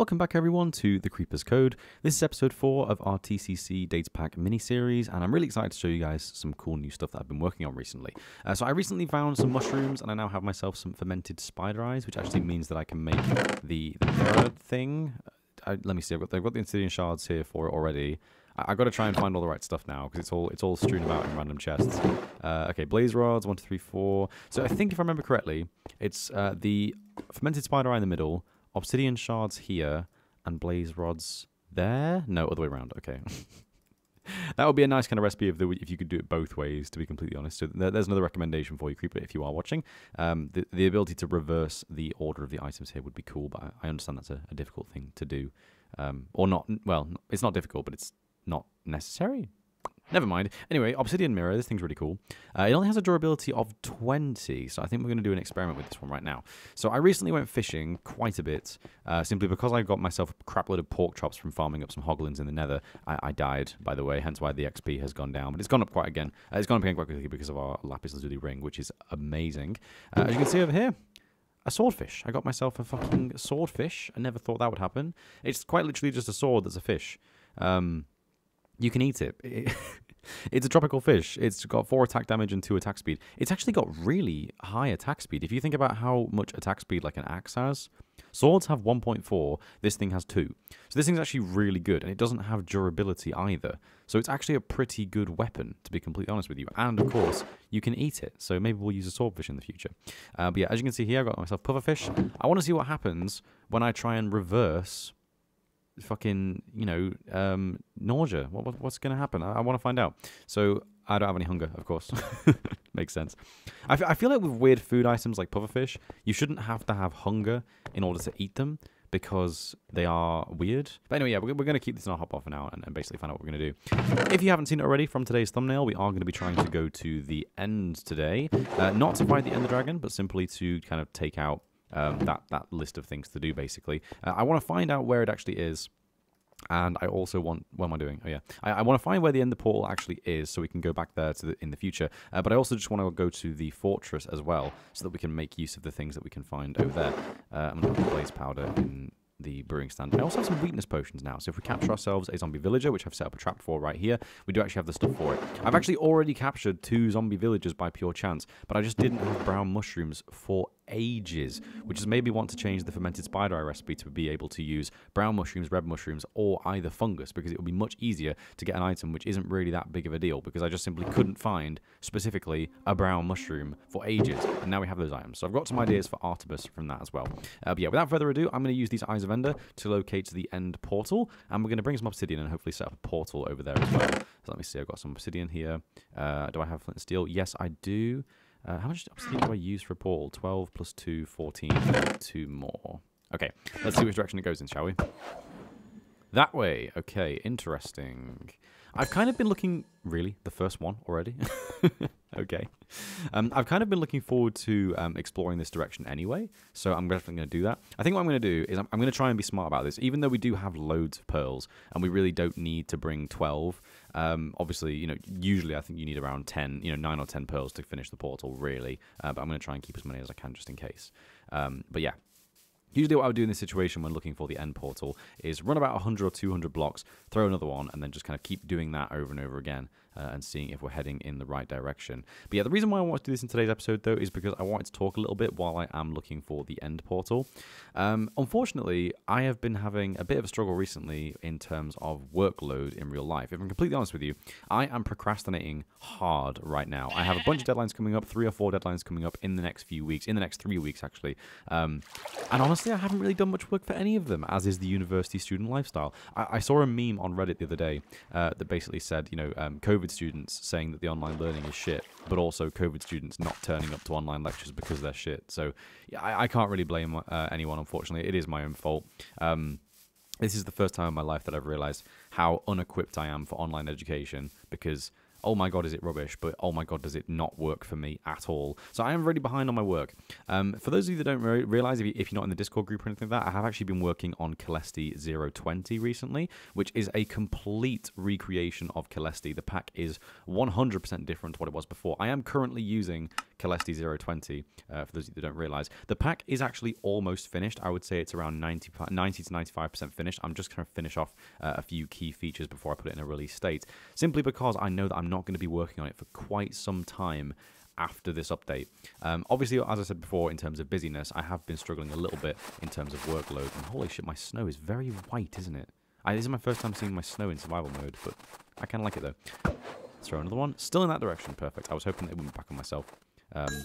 Welcome back, everyone, to The Creeper's Code. This is episode 4 of our TCC Data Pack mini series, and I'm really excited to show you guys some cool new stuff that I've been working on recently. Uh, so, I recently found some mushrooms, and I now have myself some fermented spider eyes, which actually means that I can make the, the mirror thing. I, let me see, I've got, I've got the obsidian shards here for it already. I, have got to try and find all the right stuff now because it's all it's all strewn about in random chests. Uh, okay, blaze rods, one, two, three, four. So I think if I remember correctly, it's uh, the fermented spider eye in the middle, obsidian shards here, and blaze rods there. No, other way around. Okay. that would be a nice kind of recipe if, the, if you could do it both ways, to be completely honest. So there's another recommendation for you, Creeper, if you are watching. Um, the, the ability to reverse the order of the items here would be cool, but I, I understand that's a, a, difficult thing to do. Um, or not, well, it's not difficult, but it's not necessary. Never mind. Anyway, Obsidian Mirror, this thing's really cool. Uh, it only has a durability of 20, so I think we're going to do an experiment with this one right now. So I recently went fishing quite a bit, uh, simply because I got myself a crapload of pork chops from farming up some hoglins in the nether. I, I, died, by the way, hence why the XP has gone down, but it's gone up quite again. Uh, it's gone up again quite quickly because of our lapis lazuli ring, which is amazing. Uh, as you can see over here, a swordfish. I got myself a fucking swordfish. I never thought that would happen. It's quite literally just a sword that's a fish. Um, you can eat it. it's a tropical fish. It's got four attack damage and two attack speed. It's actually got really high attack speed. If you think about how much attack speed like an axe has, swords have 1.4. This thing has two. So this thing's actually really good, and it doesn't have durability either. So it's actually a pretty good weapon, to be completely honest with you. And of course, you can eat it. So maybe we'll use a swordfish in the future. Uh, but yeah, as you can see here, I got myself pufferfish. I want to see what happens when I try and reverse fucking you know um, nausea. What, what what's going to happen? I, I want to find out. So I don't have any hunger, of course. Makes sense. I, I feel like with weird food items like pufferfish, you shouldn't have to have hunger in order to eat them because they are weird. But anyway, yeah, we're, we're going to keep this in our hop off for now and, and basically find out what we're going to do. If you haven't seen it already from today's thumbnail, we are going to be trying to go to the end today. Uh, not to fight the Ender Dragon, but simply to kind of take out um, that that list of things to do. Basically, uh, I want to find out where it actually is. And I also want, what am I doing? Oh yeah, I, I want to find where the end of the portal actually is, so we can go back there to the, in the future. Uh, but I also just want to go to the fortress as well, so that we can make use of the things that we can find over there. Uh, I'm going to put blaze powder in the brewing stand. I also have some weakness potions now. So if we capture ourselves a zombie villager, which I've set up a trap for right here, we do actually have the stuff for it. I've actually already captured two zombie villagers by pure chance, but I just didn't have brown mushrooms for ages, which has made me want to change the fermented spider eye recipe to be able to use brown mushrooms, red mushrooms, or either fungus, because it will be much easier to get an item which isn't really that big of a deal, because I just simply couldn't find specifically a brown mushroom for ages, and now we have those items. So I've got some ideas for Artemis from that as well. Uh, but yeah, without further ado, I'm going to use these Eyes of Ender to locate the end portal, and we're going to bring some obsidian and hopefully set up a portal over there as well. So let me see, I've got some obsidian here. Uh, do I have flint and steel? Yes, I do. Uh, how much obsidian do I use for a portal? 12 plus 2, 14. Two more. Okay, let's see which direction it goes in, shall we? That way. Okay, interesting. I've kind of been looking... Really? The first one already? okay. Um, I've kind of been looking forward to um, exploring this direction anyway, so I'm definitely going to do that. I think what I'm going to do is I'm, I'm going to try and be smart about this, even though we do have loads of pearls, and we really don't need to bring 12. Um, obviously, you know, usually I think you need around 10, you know, 9 or 10 pearls to finish the portal, really, uh, but I'm going to try and keep as many as I can just in case. Um, but yeah, Usually what I would do in this situation when looking for the end portal is run about 100 or 200 blocks, throw another one, and then just kind of keep doing that over and over again uh, and seeing if we're heading in the right direction. But yeah, the reason why I want to do this in today's episode, though, is because I wanted to talk a little bit while I am looking for the end portal. Um, unfortunately, I have been having a bit of a struggle recently in terms of workload in real life. If I'm completely honest with you, I am procrastinating hard right now. I have a bunch of deadlines coming up, three or four deadlines coming up in the next few weeks, in the next three weeks, actually. Um, and honestly, I haven't really done much work for any of them, as is the university student lifestyle. I, I saw a meme on Reddit the other day uh, that basically said, you know, um, COVID COVID students saying that the online learning is shit, but also COVID students not turning up to online lectures because they're shit. So yeah, I, I can't really blame uh, anyone, unfortunately. It is my own fault. Um, this is the first time in my life that I've realized how unequipped I am for online education because oh my god, is it rubbish? But oh my god, does it not work for me at all? So I am really behind on my work. Um, for those of you that don't re- realize, if, you, you're not in the Discord group or anything like that, I have actually been working on Caelesti 020 recently, which is a complete recreation of Caelesti. The pack is 100% different to what it was before. I am currently using Caelesti 020, uh, for those that don't realize. The pack is actually almost finished. I would say it's around 90, 90 to 95% finished. I'm just going to finish off uh, a few key features before I put it in a release state, simply because I know that I'm not going to be working on it for quite some time after this update. Um, obviously, as I said before, in terms of busyness, I have been struggling a little bit in terms of workload. And holy shit, my snow is very white, isn't it? I, this is my first time seeing my snow in survival mode, but I kind of like it though. Let's throw another one. Still in that direction. Perfect. I was hoping it wouldn't back on myself. Um,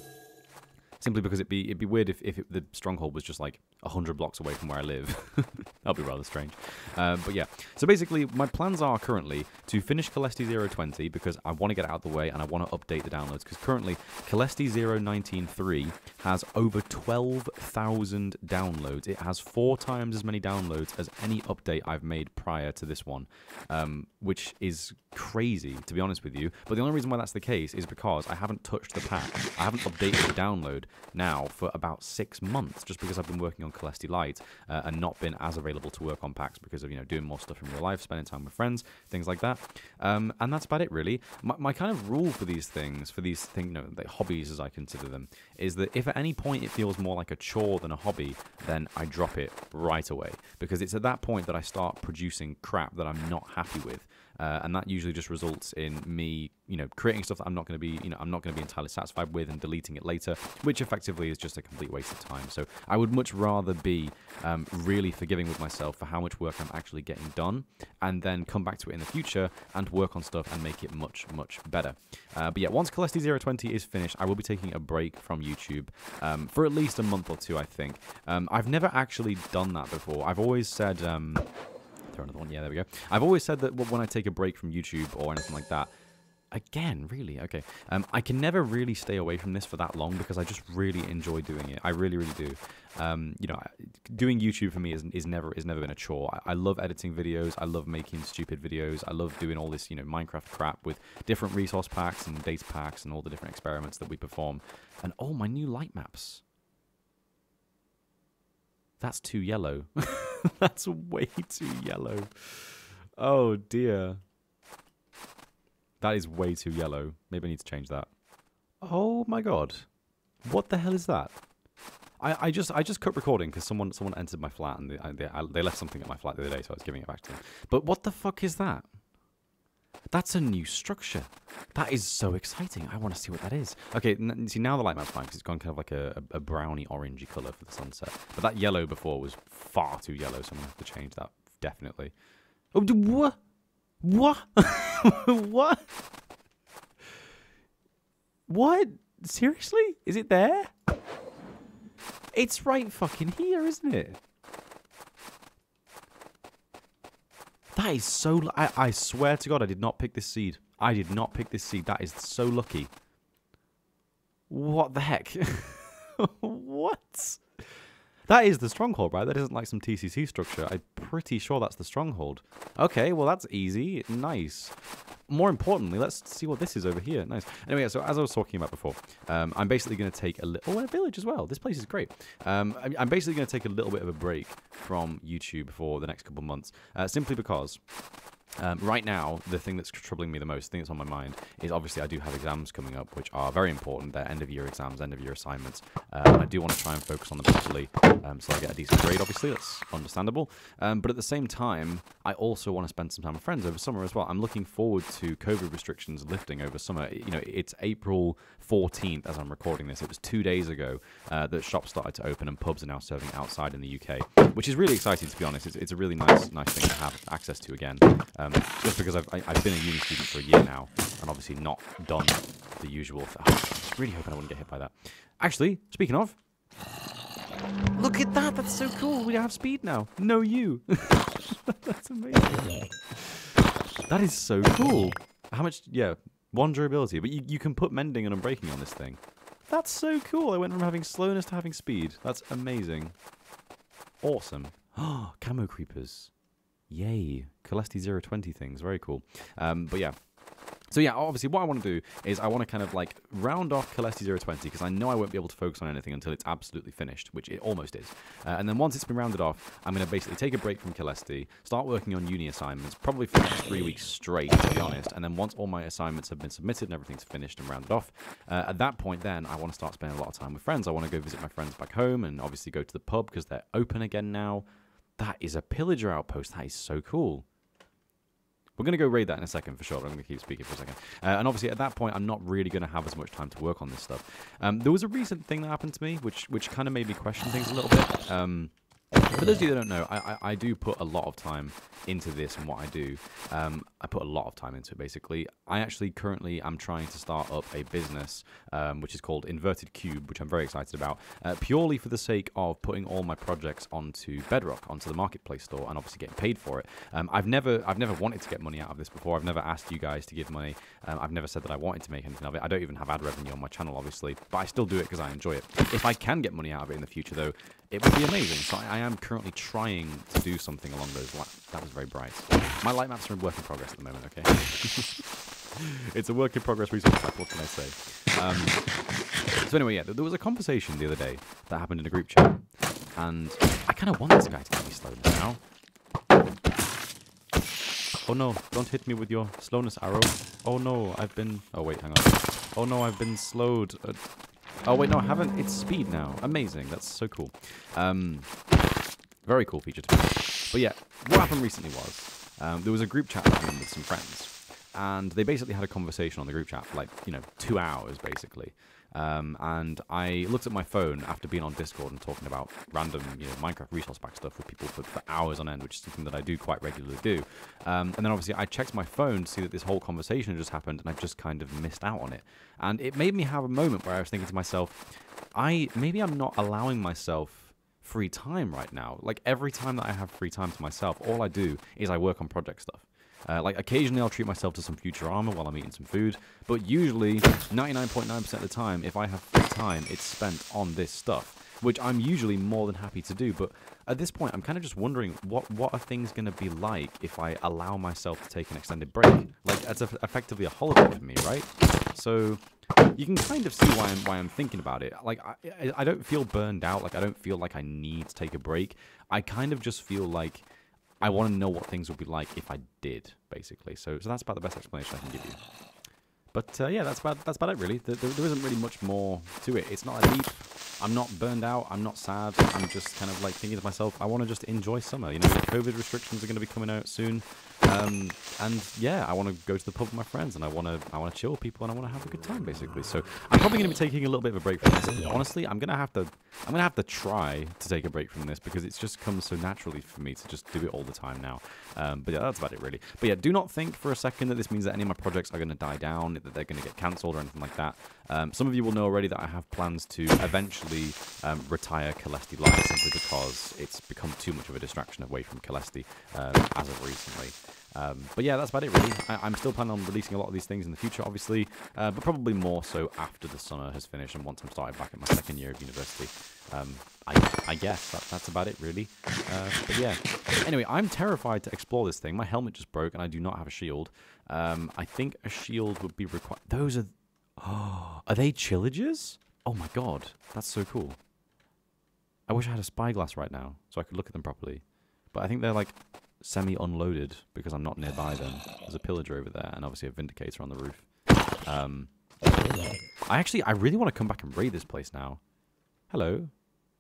simply because it'd be it'd be weird if, if it, the stronghold was just like 100 blocks away from where I live. That'd be rather strange. Um, but yeah, so basically my plans are currently to finish Caelesti 020 because I want to get it out of the way and I want to update the downloads because currently Caelesti 019.3 has over 12,000 downloads. It has four times as many downloads as any update I've made prior to this one, um, which is crazy to be honest with you. But the only reason why that's the case is because I haven't touched the pack. I haven't updated the download now for about six months just because I've been working on Caelesti Lite uh, and not been as available to work on packs because of you know doing more stuff in real life, spending time with friends, things like that. Um, and that's about it really. My, my, kind of rule for these things, for these things, you know, the hobbies as I consider them, is that if at any point it feels more like a chore than a hobby, then I drop it right away because it's at that point that I start producing crap that I'm not happy with. Uh, and that usually just results in me, you know, creating stuff that I'm not going to be, you know, I'm not going to be entirely satisfied with and deleting it later, which effectively is just a complete waste of time. So I would much rather be um, really forgiving with myself for how much work I'm actually getting done, and then come back to it in the future and work on stuff and make it much, much better. Uh, but yeah, once Caelesti 020 is finished, I will be taking a break from YouTube um, for at least a month or two, I think. Um, I've never actually done that before. I've always said um, throw another one. Yeah, there we go. I've always said that when I take a break from YouTube or anything like that, again, really, okay. Um, I can never really stay away from this for that long because I just really enjoy doing it. I really, really do. Um, you know, doing YouTube for me is, is never is never been a chore. I, I, love editing videos. I love making stupid videos. I love doing all this, you know, Minecraft crap with different resource packs and data packs and all the different experiments that we perform. And oh, my new light maps. That's too yellow. That's way too yellow. Oh dear. That is way too yellow. Maybe I need to change that. Oh my god. What the hell is that? I, I just I just cut recording because someone someone entered my flat and they, they, they left something at my flat the other day, so I was giving it back to them. But what the fuck is that? That's a new structure. That is so exciting. I want to see what that is. Okay, see now the light map's fine because it's gone kind of like a, a, browny orangey colour for the sunset. But that yellow before was far too yellow, so I'm going to have to change that, definitely. Oh, what? What? what? What? Seriously? Is it there? It's right fucking here, isn't it? That is so... I, I swear to God, I did not pick this seed. I did not pick this seed. That is so lucky. What the heck? what? That is the stronghold, right? That isn't like some TCC structure. I'm pretty sure that's the stronghold. Okay, well, that's easy. Nice. More importantly, let's see what this is over here. Nice. Anyway, so as I was talking about before, um, I'm basically going to take a little... Oh, a village as well. This place is great. Um, I'm basically going to take a little bit of a break from YouTube for the next couple months, uh, simply because um, right now, the thing that's troubling me the most, the thing that's on my mind, is obviously I do have exams coming up, which are very important. They're end of year exams, end of year assignments. Uh, and I do want to try and focus on them properly um, so I get a decent grade, obviously. That's understandable. Um, but at the same time, I also want to spend some time with friends over summer as well. I'm looking forward to COVID restrictions lifting over summer. You know, it's April 14th as I'm recording this. It was two days ago uh, that shops started to open and pubs are now serving outside in the UK, which is really exciting, to be honest. It's, it's a really nice, nice thing to have access to again. Um, just because I've, I, have been a uni student for a year now, and obviously not done the usual. Th- oh, I was really hoping I wouldn't get hit by that. Actually, speaking of, look at that. That's so cool. We have speed now. No you. That's amazing. That is so cool. How much? Yeah, one durability, but you, you can put mending and unbreaking on this thing. That's so cool. I went from having slowness to having speed. That's amazing. Awesome. Oh, camo creepers. Yay. Caelesti 020 things. Very cool. Um, but yeah. So yeah, obviously what I want to do is I want to kind of like round off Caelesti 020 because I know I won't be able to focus on anything until it's absolutely finished, which it almost is. Uh, and then once it's been rounded off, I'm going to basically take a break from Caelesti, start working on uni assignments, probably for three weeks straight, to be honest. And then once all my assignments have been submitted and everything's finished and rounded off, uh, at that point then I want to start spending a lot of time with friends. I want to go visit my friends back home and obviously go to the pub because they're open again now. That is a pillager outpost. That is so cool. We're going to go raid that in a second for sure, I'm going to keep speaking for a second. Uh, and obviously, at that point, I'm not really going to have as much time to work on this stuff. Um, there was a recent thing that happened to me, which which kind of made me question things a little bit. Um, for those of you that don't know, I, I, I, do put a lot of time into this and what I do. Um, I put a lot of time into it, basically. I actually currently am trying to start up a business, um, which is called Inverted Cube, which I'm very excited about, uh, purely for the sake of putting all my projects onto Bedrock, onto the Marketplace store, and obviously getting paid for it. Um, I've never I've never wanted to get money out of this before. I've never asked you guys to give money. Um, I've never said that I wanted to make anything of it. I don't even have ad revenue on my channel, obviously, but I still do it because I enjoy it. If I can get money out of it in the future, though, it would be amazing. So I, I, am currently trying to do something along those lines. That was very bright. My light maps are in work in progress at the moment, okay? it's a work in progress resource pack, what can I say? Um, so anyway, yeah, there was a conversation the other day that happened in a group chat, and I kind of want this guy to get me slowed now. Oh no, don't hit me with your slowness arrow. Oh no, I've been... Oh wait, hang on. Oh no, I've been slowed. Uh, Oh, wait, no, I haven't. It's speed now. Amazing. That's so cool. Um, very cool feature to me. But yeah, what happened recently was um, there was a group chat with some friends. And they basically had a conversation on the group chat for like, you know, two hours basically. Um, and I looked at my phone after being on Discord and talking about random, you know, Minecraft resource pack stuff with people for, for hours on end, which is something that I do quite regularly do. Um, and then obviously I checked my phone to see that this whole conversation had just happened, and I just kind of missed out on it. And it made me have a moment where I was thinking to myself, I maybe I'm not allowing myself free time right now. Like every time that I have free time to myself, all I do is I work on project stuff. Uh, like occasionally I'll treat myself to some Futurama while I'm eating some food, but usually 99.9% .9 of the time, if I have free time, it's spent on this stuff, which I'm usually more than happy to do. But at this point, I'm kind of just wondering what what are things going to be like if I allow myself to take an extended break? Like it's a, effectively a holiday for me, right? So you can kind of see why I'm why I'm thinking about it. Like I I don't feel burned out. Like I don't feel like I need to take a break. I kind of just feel like I want to know what things would be like if I did, basically. So, so that's about the best explanation I can give you. But uh, yeah, that's about that's about it really. There, there isn't really much more to it. It's not a deep. I'm not burned out. I'm not sad. I'm just kind of like thinking to myself, I want to just enjoy summer. You know, the COVID restrictions are going to be coming out soon. Um, and yeah, I want to go to the pub with my friends, and I want to I want to chill with people, and I want to have a good time, basically. So I'm probably going to be taking a little bit of a break from this. Honestly, I'm gonna have to I'm gonna have to try to take a break from this because it's just comes so naturally for me to just do it all the time now. Um, but yeah, that's about it really. But yeah, do not think for a second that this means that any of my projects are going to die down, that they're going to get cancelled or anything like that. Um, some of you will know already that I have plans to eventually um, retire Caelesti Lite simply because it's become too much of a distraction away from Caelesti um, as of recently. Um, but yeah, that's about it really. I, am still planning on releasing a lot of these things in the future, obviously, uh, but probably more so after the summer has finished and once I'm started back at my second year of university. Um, I, I, guess that, that's about it really. Uh, but yeah. Anyway, I'm terrified to explore this thing. My helmet just broke and I do not have a shield. Um, I think a shield would be required. Those are... Oh, are they chillagers? Oh my god, that's so cool. I wish I had a spyglass right now so I could look at them properly. But I think they're like semi-unloaded because I'm not nearby them. There's a pillager over there and obviously a vindicator on the roof. Um, I actually, I really want to come back and raid this place now. Hello.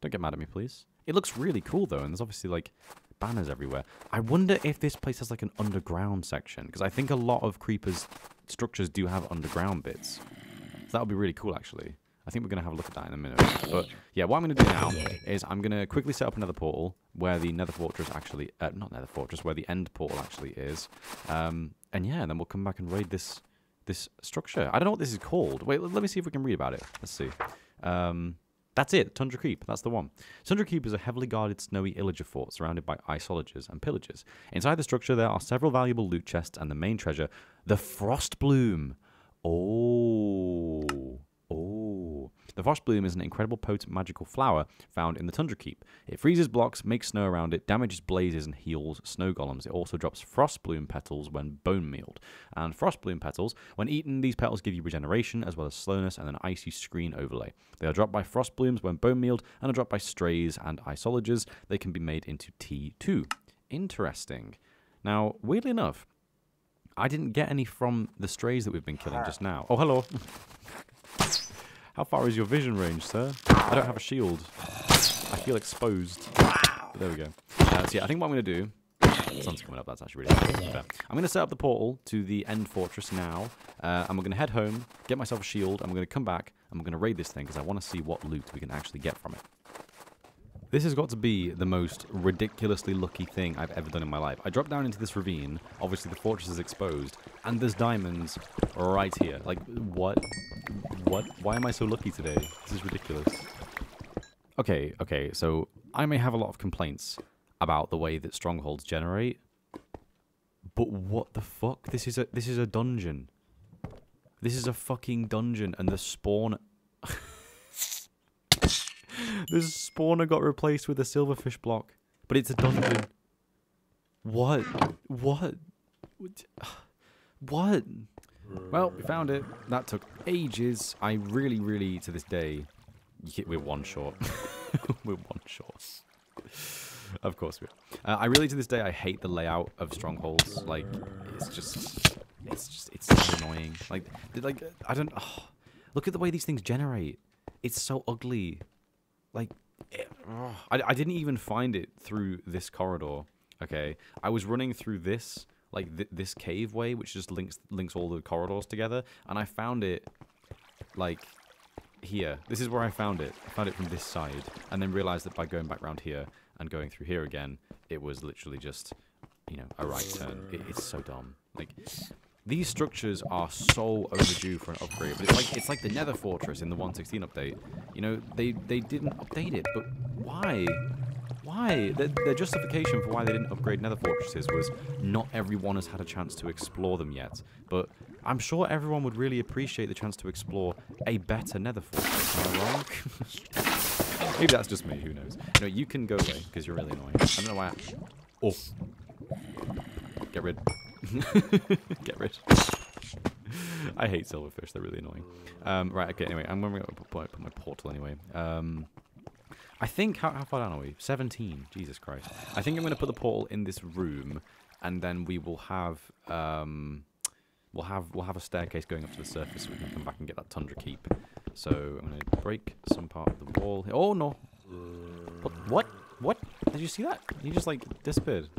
Don't get mad at me, please. It looks really cool though and there's obviously like banners everywhere. I wonder if this place has like an underground section because I think a lot of creepers structures do have underground bits. So that would be really cool actually. I think we're going to have a look at that in a minute. But yeah, what I'm going to do now is I'm going to quickly set up another portal where the nether fortress actually, uh, not nether fortress, where the end portal actually is. Um, and yeah, then we'll come back and raid this this structure. I don't know what this is called. Wait, let me see if we can read about it. Let's see. Um, that's it, Tundra Keep. That's the one. Tundra Keep is a heavily guarded snowy illager fort surrounded by iceologers and pillagers. Inside the structure, there are several valuable loot chests and the main treasure, the Frost Bloom. Oh. The Frostbloom is an incredible potent magical flower found in the Tundra Keep. It freezes blocks, makes snow around it, damages blazes, and heals snow golems. It also drops Frostbloom petals when bone mealed. And Frostbloom petals, when eaten, these petals give you regeneration as well as slowness and an icy screen overlay. They are dropped by Frostblooms when bone mealed and are dropped by strays and iceologers. They can be made into T2. Interesting. Now, weirdly enough, I didn't get any from the strays that we've been killing just now. Oh, hello. How far is your vision range, sir? I don't have a shield. I feel exposed. But there we go. Uh, so yeah, I think what I'm going to do... Sun's coming up, that's actually really nice. I'm going to set up the portal to the end fortress now. Uh, and we're going to head home, get myself a shield, and we're going to come back, and we're going to raid this thing, because I want to see what loot we can actually get from it. This has got to be the most ridiculously lucky thing I've ever done in my life. I dropped down into this ravine, obviously the fortress is exposed, and there's diamonds right here. Like, what? What? Why am I so lucky today? This is ridiculous. Okay, okay, so I may have a lot of complaints about the way that strongholds generate, but what the fuck? This is a this is a dungeon. This is a fucking dungeon, and the spawn the spawner got replaced with a silverfish block, but it's a dungeon. What? What? What? Well, we found it. That took ages. I really, really, to this day, we're one short. we're one short. Of course we are. Uh, I really, to this day, I hate the layout of strongholds. Like, it's just, it's just, it's so annoying. Like, like I don't. Oh, look at the way these things generate. It's so ugly. Like, eh, it, oh, I, I didn't even find it through this corridor. Okay, I was running through this like th this cave way, which just links links all the corridors together, and I found it like here. This is where I found it. I found it from this side, and then realized that by going back around here and going through here again, it was literally just you know a right turn. It, it's so dumb. Like these structures are so overdue for an upgrade, but it's like it's like the Nether Fortress in the 116 update. You know, they they didn't update it, but why? Why? Their, their justification for why they didn't upgrade Nether Fortresses was not everyone has had a chance to explore them yet. But I'm sure everyone would really appreciate the chance to explore a better Nether Fortress. Am I wrong? Maybe that's just me. Who knows? You know, you can go away because you're really annoying. I don't know why. I... Oh, get rid. Get rid. I hate silverfish. They're really annoying. Um, right, okay, anyway. I'm going to put, my portal anyway. Um, I think, how, how far down are we? 17. Jesus Christ. I think I'm going to put the portal in this room, and then we will have... Um, we'll have we'll have a staircase going up to the surface so we can come back and get that tundra keep. So I'm going to break some part of the wall. Oh, no. What? What? Did you see that? He just, like, disappeared.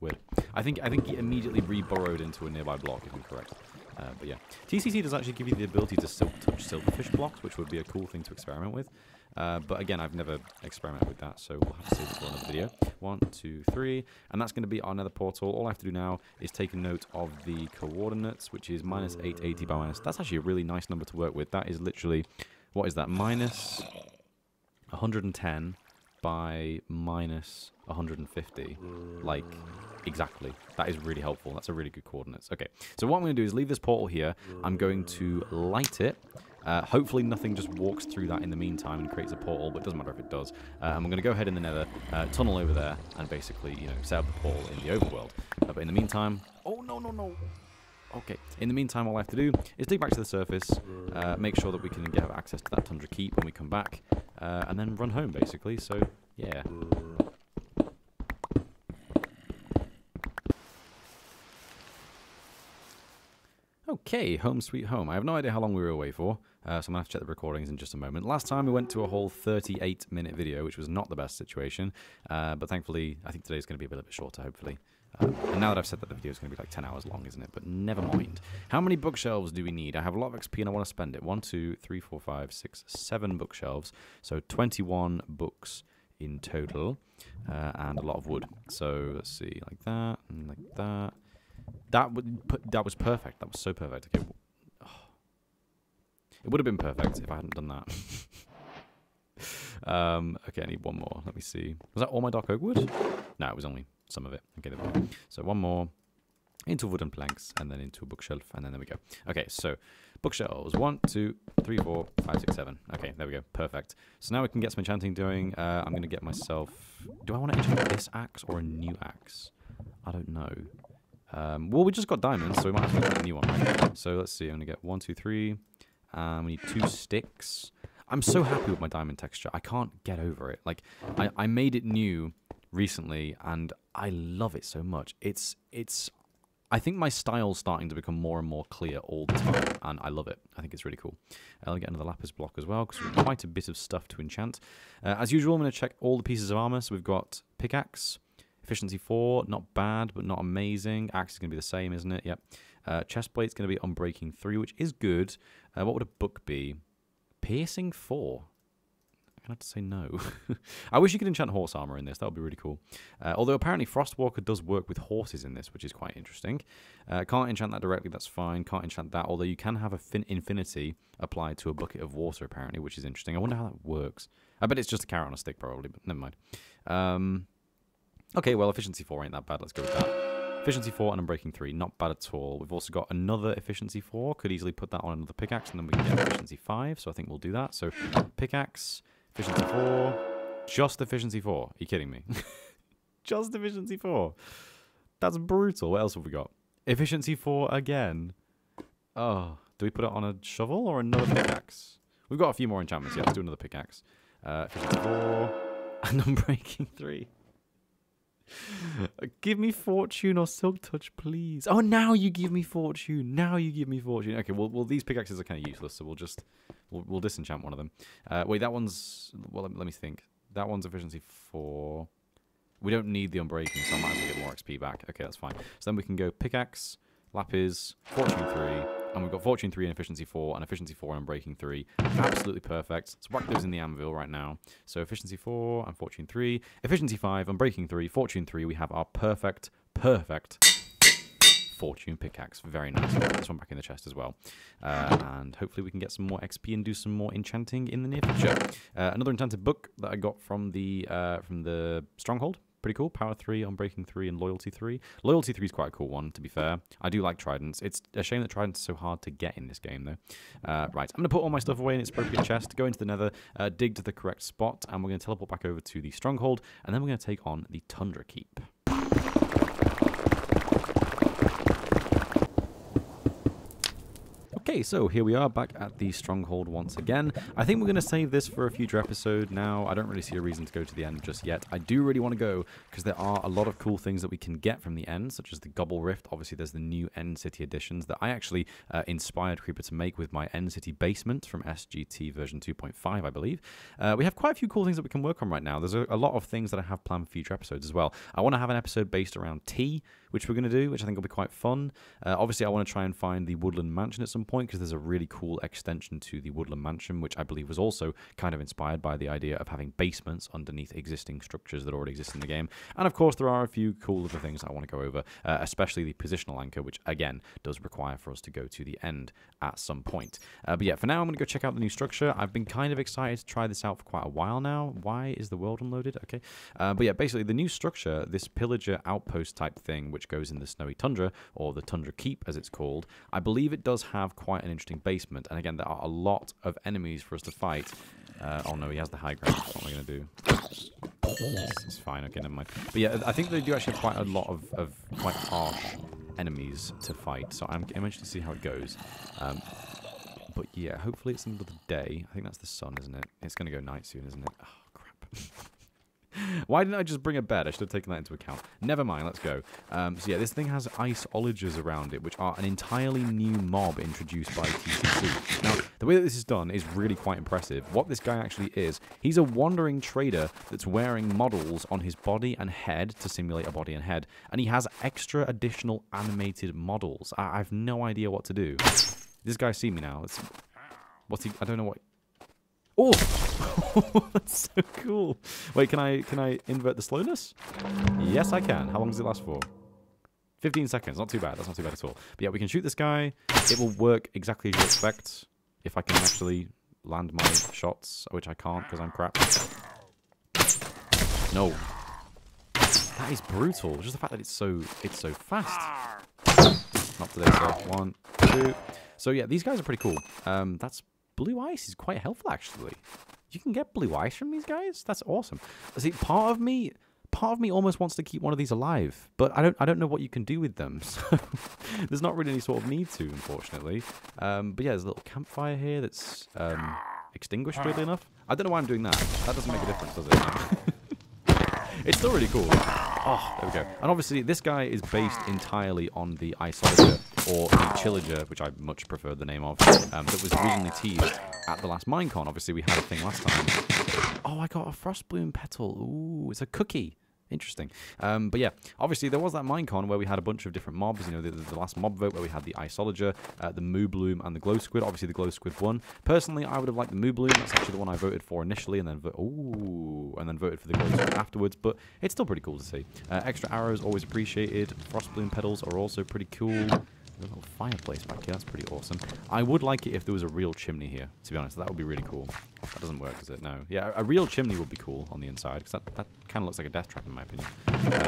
Weird. I think I think he immediately re-burrowed into a nearby block, if I'm correct. Uh, but yeah, TCC does actually give you the ability to still touch silverfish blocks, which would be a cool thing to experiment with. Uh, but again, I've never experimented with that, so we'll have to save it for another video. One, two, three, and that's going to be our nether portal. All I have to do now is take a note of the coordinates, which is minus 880 by minus. That's actually a really nice number to work with. That is literally, what is that? Minus 110 by minus 150. Like, exactly. That is really helpful. That's a really good coordinates. Okay, so what I'm going to do is leave this portal here. I'm going to light it. Uh, hopefully nothing just walks through that in the meantime and creates a portal, but it doesn't matter if it does. And we're going to go ahead in the nether, uh, tunnel over there, and basically, you know, set up the portal in the overworld. Uh, but in the meantime... Oh, no, no, no! Okay. In the meantime, all I have to do is dig back to the surface, uh, make sure that we can get access to that Tundra Keep when we come back, uh, and then run home, basically. So, yeah. Okay, home sweet home. I have no idea how long we were away for, uh, so I'm going to have to check the recordings in just a moment. Last time we went to a whole 38 minute video, which was not the best situation, uh, but thankfully I think today's going to be a little bit shorter, hopefully. Uh, and now that I've said that the video is going to be like 10 hours long, isn't it? But never mind. How many bookshelves do we need? I have a lot of XP and I want to spend it. One, two, three, four, five, six, seven bookshelves. So 21 books in total, uh, and a lot of wood. So let's see, like that, and like that. That would that was perfect. That was so perfect. Okay, oh. it would have been perfect if I hadn't done that. um, okay, I need one more. Let me see. Was that all my dark oak wood? No, it was only some of it. Okay, there we go. So one more. into wooden planks, and then into a bookshelf, and then there we go. Okay, so bookshelves. One, two, three, four, five, six, seven. Okay, there we go. Perfect. So now we can get some enchanting doing. Uh, I'm going to get myself... Do I want to enchant this axe or a new axe? I don't know. Um, well, we just got diamonds, so we might have to get a new one? So let's see. I'm going to get one, two, three. Um, we need two sticks. I'm so happy with my diamond texture. I can't get over it. Like, I, I made it new recently, and I love it so much. It's it's. I think my style's starting to become more and more clear all the time, and I love it. I think it's really cool. I'll get another lapis block as well, because we've got quite a bit of stuff to enchant. Uh, as usual, I'm going to check all the pieces of armor. So we've got pickaxe, efficiency 4, not bad, but not amazing. Axe is going to be the same, isn't it? Yep. Uh, chestplate's going to be unbreaking 3, which is good. Uh, what would a book be? Piercing 4 gonna have to say no. I wish you could enchant horse armor in this. That would be really cool. Uh, although apparently Frostwalker does work with horses in this, which is quite interesting. Uh, can't enchant that directly. That's fine. Can't enchant that. Although you can have a fin infinity applied to a bucket of water apparently, which is interesting. I wonder how that works. I bet it's just a carrot on a stick probably, but never mind. Um, okay, well efficiency four ain't that bad. Let's go with that. Efficiency 4 and Unbreaking 3, not bad at all. We've also got another Efficiency 4. Could easily put that on another pickaxe, and then we can get Efficiency 5. So I think we'll do that. So pickaxe, Efficiency 4. Just efficiency 4. Are you kidding me? Just efficiency 4. That's brutal. What else have we got? Efficiency 4 again. Oh, do we put it on a shovel or another pickaxe? We've got a few more enchantments. Yeah, let's do another pickaxe. Uh, efficiency 4. And Unbreaking 3. Give me fortune or silk touch, please. Oh, now you give me fortune. Now you give me fortune. Okay, well, well these pickaxes are kind of useless, so we'll just we'll, we'll disenchant one of them. Uh, wait, that one's well. Let me, let me think. That one's efficiency four. We don't need the unbreaking, so I might as well get more XP back. Okay, that's fine. So then we can go pickaxe, lapis, fortune three, and we've got Fortune 3 and Efficiency 4, and Efficiency 4 and Breaking 3. Absolutely perfect. Let's whack those in the anvil right now. So Efficiency 4 and Fortune 3. Efficiency 5, and Breaking 3, Fortune 3. We have our perfect, perfect fortune pickaxe. Very nice. This one back in the chest as well. Uh, and hopefully we can get some more XP and do some more enchanting in the near future. Uh, another enchanted book that I got from the uh, from the stronghold pretty cool. Power 3, Unbreaking 3, and Loyalty 3. Loyalty 3 is quite a cool one, to be fair. I do like Tridents. It's a shame that Tridents are so hard to get in this game, though. Uh, right, I'm going to put all my stuff away in its appropriate chest, go into the nether, uh, dig to the correct spot, and we're going to teleport back over to the Stronghold, and then we're going to take on the Tundra Keep. Okay, so here we are back at the Stronghold once again. I think we're going to save this for a future episode now. I don't really see a reason to go to the end just yet. I do really want to go because there are a lot of cool things that we can get from the end, such as the Gobble Rift. Obviously, there's the new End City additions that I actually uh, inspired Creeper to make with my End City basement from SGT version 2.5, I believe. Uh, we have quite a few cool things that we can work on right now. There's a, a lot of things that I have planned for future episodes as well. I want to have an episode based around tea, which we're going to do, which I think will be quite fun. Uh, obviously, I want to try and find the Woodland Mansion at some point because there's a really cool extension to the Woodland Mansion, which I believe was also kind of inspired by the idea of having basements underneath existing structures that already exist in the game. And of course, there are a few cool other things I want to go over, uh, especially the positional anchor, which again does require for us to go to the end at some point. Uh, but yeah, for now, I'm going to go check out the new structure. I've been kind of excited to try this out for quite a while now. Why is the world unloaded? Okay. Uh, but yeah, basically, the new structure, this pillager outpost type thing, which goes in the snowy tundra, or the tundra keep as it's called, I believe it does have quite an interesting basement. And again, there are a lot of enemies for us to fight. Uh, oh no, he has the high ground. What am I going to do? It's fine. Okay, never mind. But yeah, I think they do actually have quite a lot of, of quite harsh enemies to fight. So I'm, I'm interested to see how it goes. Um, but yeah, hopefully it's another day. I think that's the sun, isn't it? It's going to go night soon, isn't it? Oh, crap. Why didn't I just bring a bed? I should have taken that into account. Never mind, let's go. Um, so yeah, this thing has ice iceologers around it, which are an entirely new mob introduced by TCC. Now, the way that this is done is really quite impressive. What this guy actually is, he's a wandering trader that's wearing models on his body and head to simulate a body and head, and he has extra additional animated models. I, I have no idea what to do. This guy see me now. It's, what's he? I don't know what. Oh, that's so cool. Wait, can I can I invert the slowness? Yes, I can. How long does it last for? 15 seconds. Not too bad. That's not too bad at all. But yeah, we can shoot this guy. It will work exactly as you expect if I can actually land my shots, which I can't because I'm crap. No. That is brutal. Just the fact that it's so it's so fast. Not today, sir. One, two. So yeah, these guys are pretty cool. Um, that's blue ice is quite helpful actually. You can get blue ice from these guys. That's awesome. See, part of me, part of me almost wants to keep one of these alive, but I don't. I don't know what you can do with them. So there's not really any sort of need to, unfortunately. Um, but yeah, there's a little campfire here that's um, extinguished, weirdly enough. I don't know why I'm doing that. That doesn't make a difference, does it? it's still really cool. Oh, there we go. And obviously, this guy is based entirely on the Iceologer, or the Chillager, which I much prefer the name of, um, that was originally teased at the last Minecon. Obviously, we had a thing last time. Oh, I got a Frostbloom Petal. Ooh, it's a cookie. Interesting. Um, but yeah, obviously there was that Minecon where we had a bunch of different mobs. You know, the, the last mob vote where we had the Iceologer, uh, the Moo Bloom, and the Glow Squid. Obviously the Glow Squid won. Personally, I would have liked the Moo Bloom. That's actually the one I voted for initially, and then ooh, and then voted for the Glow Squid afterwards. But it's still pretty cool to see. Uh, extra arrows always appreciated. Frost Bloom petals are also pretty cool. A little fireplace back here. That's pretty awesome. I would like it if there was a real chimney here, to be honest. That would be really cool. That doesn't work, does it? No. Yeah, a real chimney would be cool on the inside, because that, that kind of looks like a death trap, in my opinion.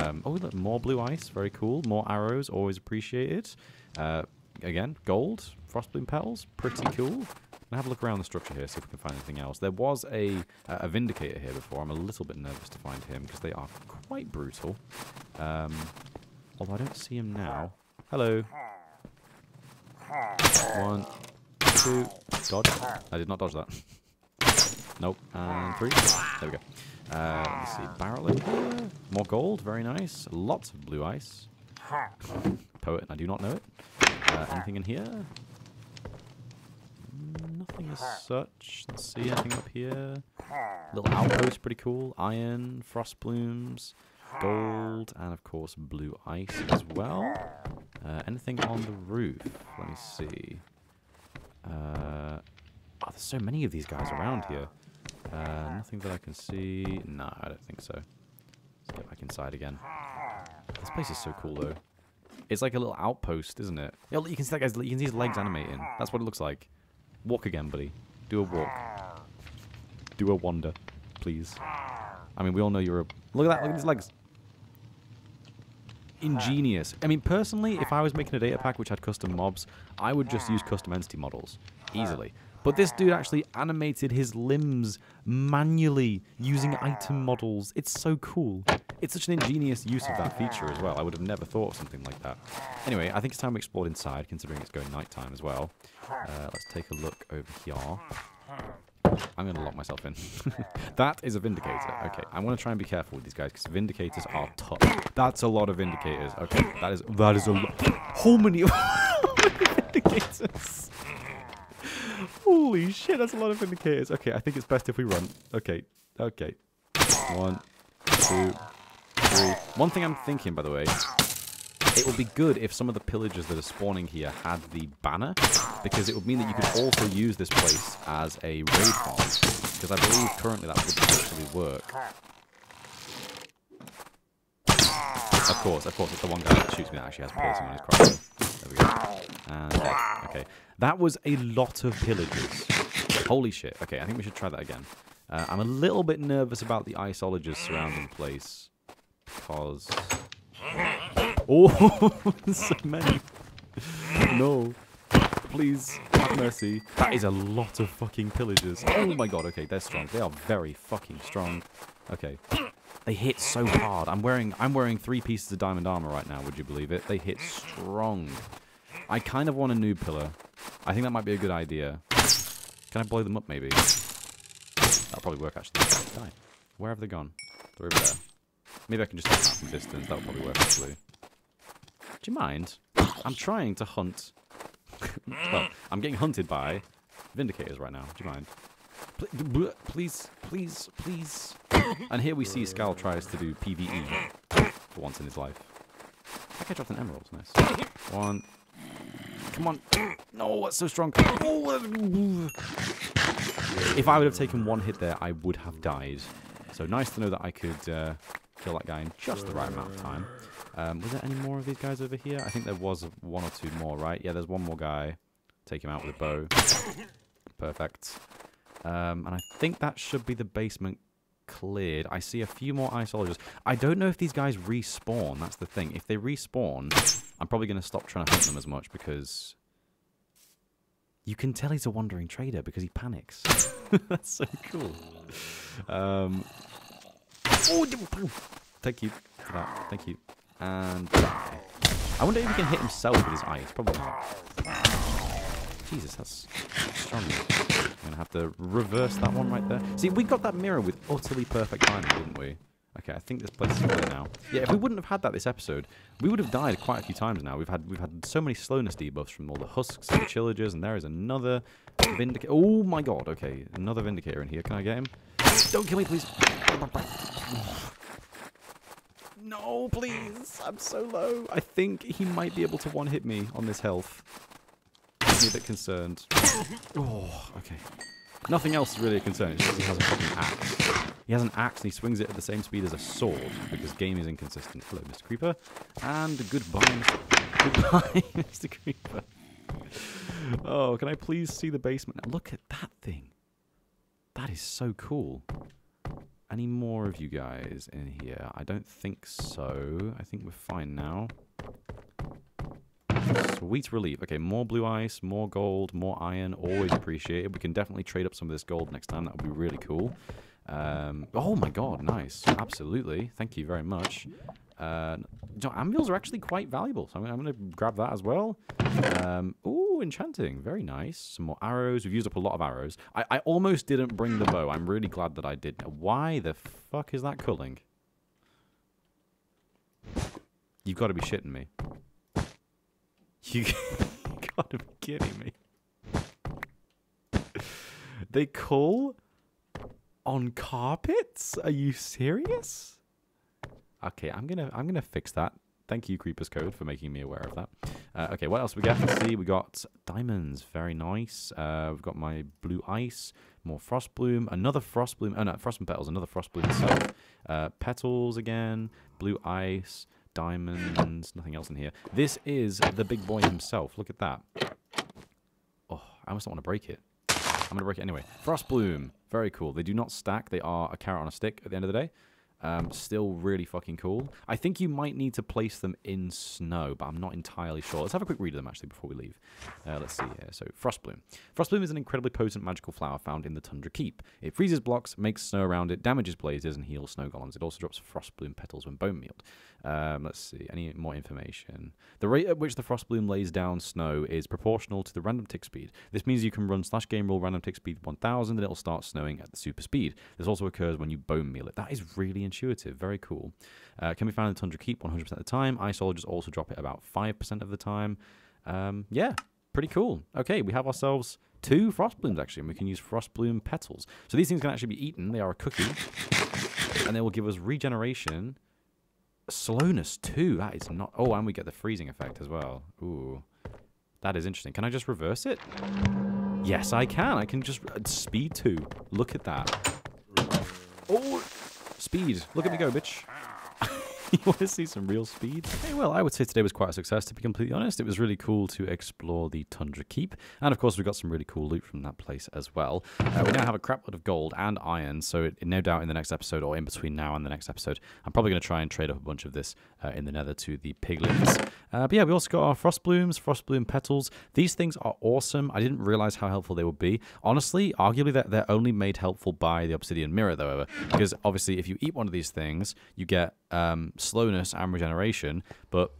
Um, oh, look, more blue ice. Very cool. More arrows. Always appreciated. Uh, again, gold. Frostbloom petals. Pretty cool. i have a look around the structure here, see if we can find anything else. There was a, a Vindicator here before. I'm a little bit nervous to find him, because they are quite brutal. Um, although I don't see him now. Hello. One, two, dodge. I did not dodge that. nope. And three. There we go. Uh, let's see. Barrel in here. More gold. Very nice. Lots of blue ice. Poet, I do not know it. Uh, anything in here? Nothing as such. Let's see. Anything up here? Little outpost, pretty cool. Iron, frost blooms, gold, and of course blue ice as well. Uh, anything on the roof? Let me see. Uh, oh, there's so many of these guys around here. Uh, nothing that I can see. No, I don't think so. Let's get back inside again. This place is so cool, though. It's like a little outpost, isn't it? You can see that guy's. You can see his legs animating. That's what it looks like. Walk again, buddy. Do a walk. Do a wander, please. I mean, we all know you're a. Look at that. Look at his legs ingenious. I mean, personally, if I was making a data pack which had custom mobs, I would just use custom entity models easily. But this dude actually animated his limbs manually using item models. It's so cool. It's such an ingenious use of that feature as well. I would have never thought of something like that. Anyway, I think it's time we explored inside, considering it's going nighttime as well. Uh, let's take a look over here. I'm going to lock myself in. that is a Vindicator. Okay, I want to try and be careful with these guys because Vindicators are tough. That's a lot of Vindicators. Okay, that is that is a lot. How many, Vindicators? Holy shit, that's a lot of Vindicators. Okay, I think it's best if we run. Okay, okay. One, two, three. One thing I'm thinking, by the way, it would be good if some of the pillagers that are spawning here had the banner, because it would mean that you could also use this place as a raid farm, because I believe currently that wouldn't actually work. Of course, of course, it's the one guy that shoots me that actually has piercing on his crossbow. There we go. And. Okay. That was a lot of pillagers. Holy shit. Okay, I think we should try that again. Uh, I'm a little bit nervous about the iceologers surrounding place. Because Oh, so many. No. Please, have mercy. That is a lot of fucking pillagers. Oh my god, okay, they're strong. They are very fucking strong. Okay. They hit so hard. I'm wearing I'm wearing three pieces of diamond armor right now, would you believe it? They hit strong. I kind of want a new pillar. I think that might be a good idea. Can I blow them up, maybe? That'll probably work, actually. Die. Where have they gone? They're over there. Maybe I can just attack from distance. That'll probably work, actually. Do you mind? I'm trying to hunt. well, I'm getting hunted by Vindicators right now. Do you mind? Please, please, please. And here we see Skal tries to do PvE for once in his life. I I dropped an emerald. Nice. One. Come on. No, that's so strong. If I would have taken one hit there, I would have died. So nice to know that I could uh, kill that guy in just the right amount of time. Um, was there any more of these guys over here? I think there was one or two more, right? Yeah, there's one more guy. Take him out with a bow. Perfect. Um, and I think that should be the basement cleared. I see a few more iceologers. I don't know if these guys respawn. That's the thing. If they respawn, I'm probably going to stop trying to hunt them as much because you can tell he's a wandering trader because he panics. That's so cool. Um, oh, thank you for that. Thank you. And I wonder if he can hit himself with his eyes. Probably not. Jesus, that's strong. I'm going to have to reverse that one right there. See, we got that mirror with utterly perfect timing, didn't we? Okay, I think this place is clear now. Yeah, if we wouldn't have had that this episode, we would have died quite a few times now. We've had we've had so many slowness debuffs from all the husks and the chillagers, and there is another vindicator. Oh my god, okay. Another vindicator in here. Can I get him? Don't kill me, please. No, please. I'm so low. I think he might be able to one-hit me on this health. Me a bit concerned. Oh, okay. Nothing else is really a concern. It's just he has a fucking axe. He has an axe and he swings it at the same speed as a sword because game is inconsistent. Hello, Mr. Creeper. And goodbye, Mr. Goodbye, Mr. Creeper. Oh, can I please see the basement? Look at that thing. That is so cool. Any more of you guys in here? I don't think so. I think we're fine now. Sweet relief. Okay, more blue ice, more gold, more iron. Always appreciated. We can definitely trade up some of this gold next time. That would be really cool. Um, oh my god, nice. Absolutely. Thank you very much. Uh, anvils are actually quite valuable, so I'm, I'm going to grab that as well. Um, ooh, enchanting. Very nice. Some more arrows. We've used up a lot of arrows. I, I almost didn't bring the bow. I'm really glad that I did. Why the fuck is that culling? You've got to be shitting me. You gotta be kidding me. They call on carpets? Are you serious? Okay, I'm gonna I'm gonna fix that. Thank you, Creepers Code, for making me aware of that. Uh, okay, what else we got? Let's see. We got diamonds. Very nice. Uh, we've got my blue ice, more frost bloom, another frost bloom. Oh no, frost and petals. Another frost bloom itself. Uh, petals again. Blue ice diamonds, nothing else in here. This is the big boy himself. Look at that. Oh, I almost don't want to break it. I'm to break it anyway. Frost Bloom. Very cool. They do not stack. They are a carrot on a stick at the end of the day. Um, still really fucking cool. I think you might need to place them in snow, but I'm not entirely sure. Let's have a quick read of them, actually, before we leave. Uh, let's see here. So, Frostbloom. Frostbloom is an incredibly potent magical flower found in the Tundra Keep. It freezes blocks, makes snow around it, damages blazes, and heals snow golems. It also drops Frostbloom petals when bone mealed. Um, let's see, any more information? The rate at which the Frostbloom lays down snow is proportional to the random tick speed. This means you can run slash game rule random tick speed 1000 and it'll start snowing at the super speed. This also occurs when you bone meal it. That is really intuitive. Very cool. Uh, can be found in Tundra Keep 100% of the time. Iceologers also drop it about 5% of the time. Um, yeah, pretty cool. Okay, we have ourselves two frost blooms actually, and we can use frost bloom petals. So these things can actually be eaten. They are a cookie, and they will give us regeneration slowness too. That is not... Oh, and we get the freezing effect as well. Ooh. That is interesting. Can I just reverse it? Yes, I can. I can just... Uh, speed 2. Look at that. Oh! Speed. Look at me go, bitch. you want to see some real speed? Hey, well, I would say today was quite a success, to be completely honest. It was really cool to explore the Tundra Keep. And of course, we got some really cool loot from that place as well. Uh, we now have a crap load of gold and iron, so it, no doubt in the next episode or in between now and the next episode, I'm probably going to try and trade up a bunch of this uh, in the nether to the piglins. Uh, but yeah, we also got our frost blooms, frost bloom petals. These things are awesome. I didn't realize how helpful they would be. Honestly, arguably they're, they're only made helpful by the obsidian mirror, though, because obviously if you eat one of these things, you get um, slowness and regeneration, but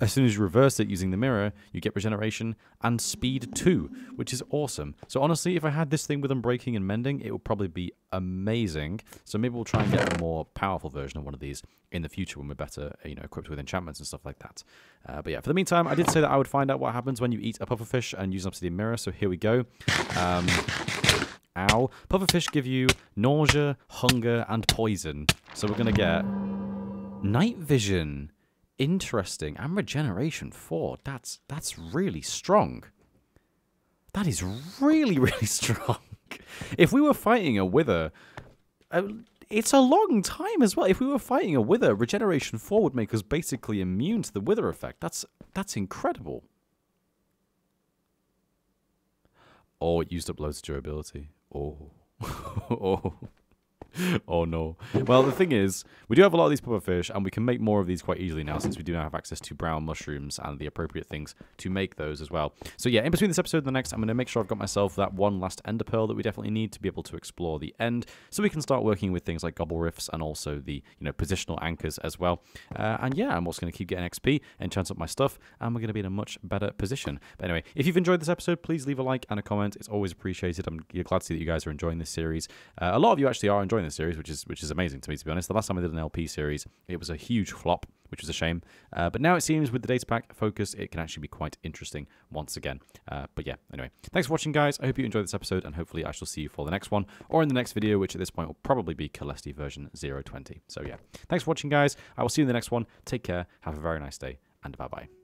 as soon as you reverse it using the mirror, you get regeneration and speed too, which is awesome. So honestly, if I had this thing with unbreaking and mending, it would probably be amazing. So maybe we'll try and get a more powerful version of one of these in the future when we're better, you know, equipped with enchantments and stuff like that. Uh, but yeah, for the meantime, I did say that I would find out what happens when you eat a pufferfish and use an obsidian mirror. So here we go. Um, ow. Pufferfish give you nausea, hunger, and poison. So we're going to get Night vision. Interesting. And regeneration 4. That's that's really strong. That is really, really strong. if we were fighting a wither, uh, it's a long time as well. If we were fighting a wither, regeneration 4 would make us basically immune to the wither effect. That's that's incredible. Oh, it used up loads of durability. Oh. oh. oh no. Well, the thing is, we do have a lot of these pufferfish, and we can make more of these quite easily now since we do now have access to brown mushrooms and the appropriate things to make those as well. So yeah, in between this episode and the next, I'm going to make sure I've got myself that one last ender pearl that we definitely need to be able to explore the end, so we can start working with things like gobble rifts and also the you know positional anchors as well. Uh, and yeah, I'm also going to keep getting XP, enchant up my stuff, and we're going to be in a much better position. But anyway, if you've enjoyed this episode, please leave a like and a comment. It's always appreciated. I'm glad to see that you guys are enjoying this series. Uh, a lot of you actually are enjoying this series, which is which is amazing to me to be honest. The last time I did an LP series, it was a huge flop, which was a shame. Uh, but now it seems with the data pack focus, it can actually be quite interesting once again. Uh, but yeah, anyway, thanks for watching, guys. I hope you enjoyed this episode, and hopefully I shall see you for the next one or in the next video, which at this point will probably be Caelesti version 020. So yeah, thanks for watching, guys. I will see you in the next one. Take care. Have a very nice day, and bye bye.